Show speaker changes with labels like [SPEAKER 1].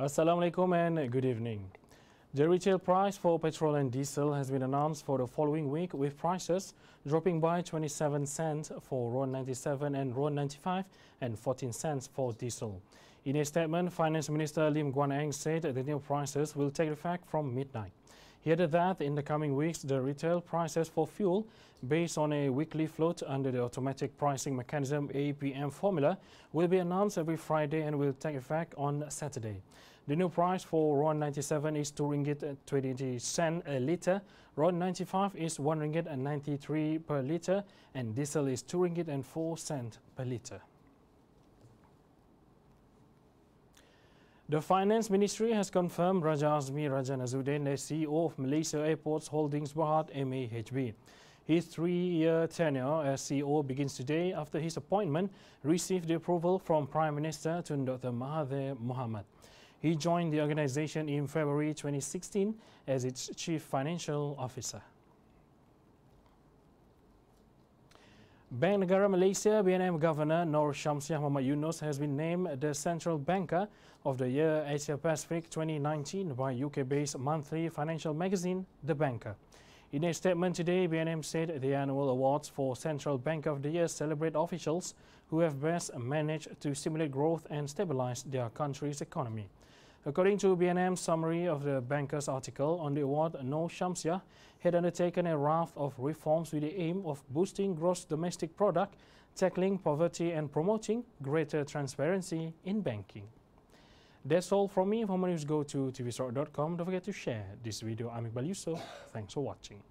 [SPEAKER 1] Assalamualaikum and good evening. The retail price for petrol and diesel has been announced for the following week with prices dropping by 27 cents for RON 97 and RON 95 and 14 cents for diesel. In a statement, Finance Minister Lim Guan Eng said the new prices will take effect from midnight. He added that in the coming weeks, the retail prices for fuel, based on a weekly float under the automatic pricing mechanism APM formula, will be announced every Friday and will take effect on Saturday. The new price for RON 97 is 2 ringgit 20 cent a litre, RON 95 is 1 ringgit and 93 per litre, and diesel is 2 ringgit and 4 cent per litre. The Finance Ministry has confirmed Raja Azmi Raja Nazuddin as CEO of Malaysia Airports Holdings Berhad MAHB. His three-year tenure as CEO begins today after his appointment received the approval from Prime Minister Tun Dr. Mahathir Mohamad. He joined the organization in February 2016 as its Chief Financial Officer. Bank Negara Malaysia BNM Governor Nor Shamsiah Mohamad Yunos has been named the Central Banker of the Year Asia Pacific 2019 by UK-based monthly financial magazine The Banker. In a statement today, BNM said the annual awards for Central Bank of the Year celebrate officials who have best managed to stimulate growth and stabilize their country's economy. According to BNM's summary of the banker's article on the award, Nor Shamsiah had undertaken a raft of reforms with the aim of boosting gross domestic product, tackling poverty and promoting greater transparency in banking. That's all from me. For more news, go to tvsort.com. Don't forget to share this video. I'm Iqbal Yusuf. Thanks for watching.